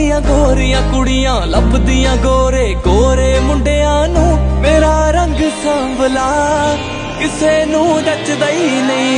ਦੀਆਂ ਗੋਰੀਆਂ ਕੁੜੀਆਂ ਲੱਭਦੀਆਂ ਗੋਰੇ ਗੋਰੇ ਮੁੰਡਿਆਂ ਨੂੰ ਮੇਰਾ ਰੰਗ ਸਾਂਵਲਾ ਕਿਸੇ ਨੂੰ ਜੱਚਦਾ ਹੀ ਨਹੀਂ